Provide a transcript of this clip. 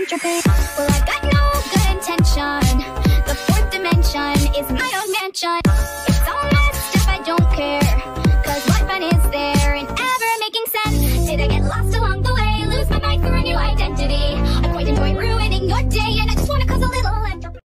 entropy. Well, I got no good intention. The fourth dimension is my own mansion.